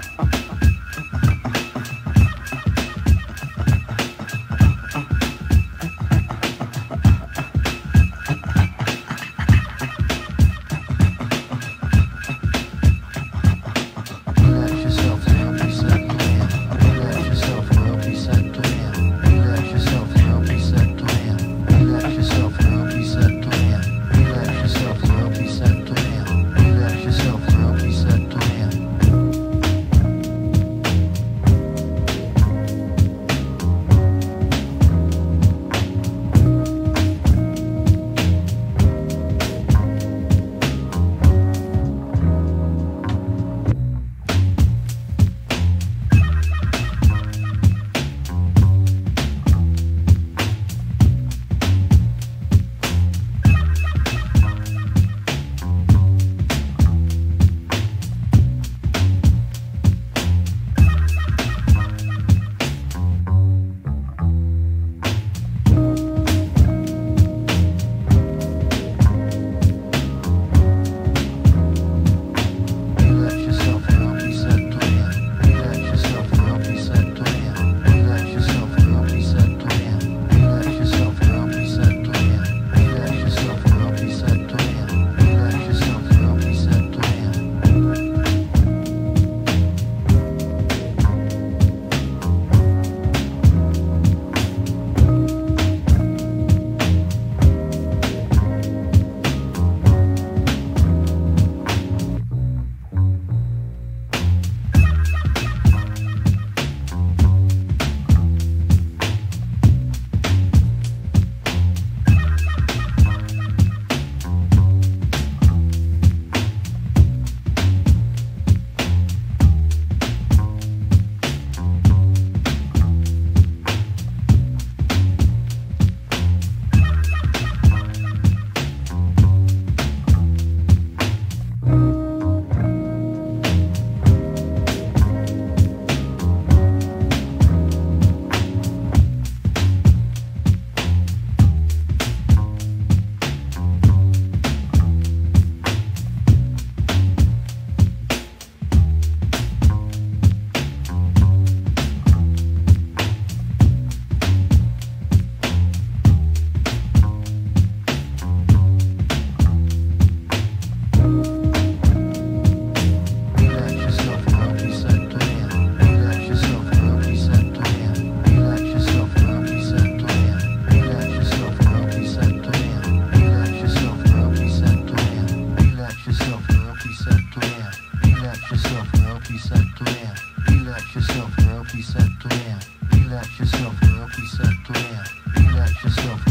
uh, uh. Yourself, girl, please settle in. Relax yourself, girl, please settle in. Relax yourself.